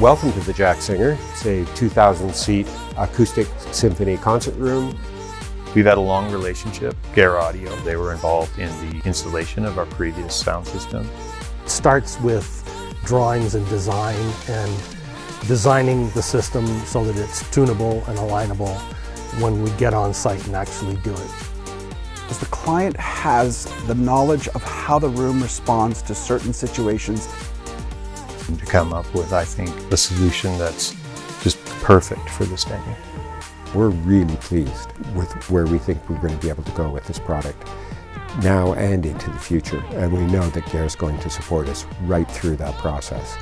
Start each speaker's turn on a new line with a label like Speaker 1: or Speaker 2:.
Speaker 1: Welcome to the Jack Singer. It's a 2,000 seat acoustic symphony concert room.
Speaker 2: We've had a long relationship. Gerr Audio, they were involved in the installation of our previous sound system.
Speaker 3: It starts with drawings and design and designing the system so that it's tunable and alignable when we get on site and actually do it.
Speaker 4: As the client has the knowledge of how the room responds to certain situations
Speaker 2: to come up with, I think, a solution that's just perfect for this venue.
Speaker 1: We're really pleased with where we think we're going to be able to go with this product now and into the future. And we know that Gerr's going to support us right through that process.